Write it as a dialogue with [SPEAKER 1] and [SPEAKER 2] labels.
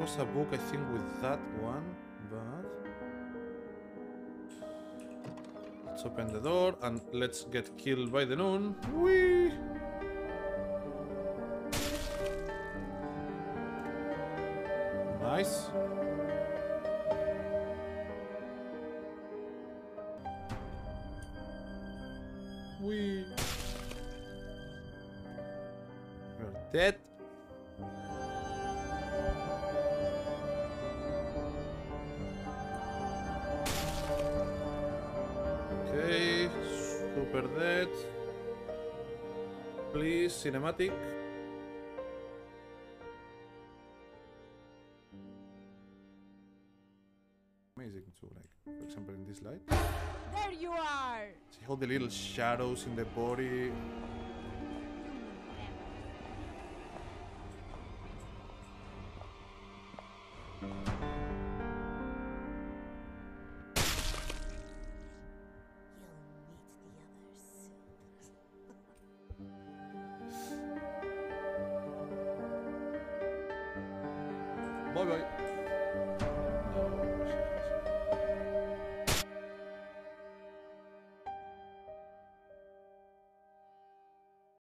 [SPEAKER 1] was a book, I think, with that one, but... Let's open the door and let's get killed by the nun. Whee! Nice. Whee! You're dead. Super dead. Please, cinematic. Amazing too, like, for example, in this light.
[SPEAKER 2] There you are!
[SPEAKER 1] See all the little shadows in the body. Bye bye.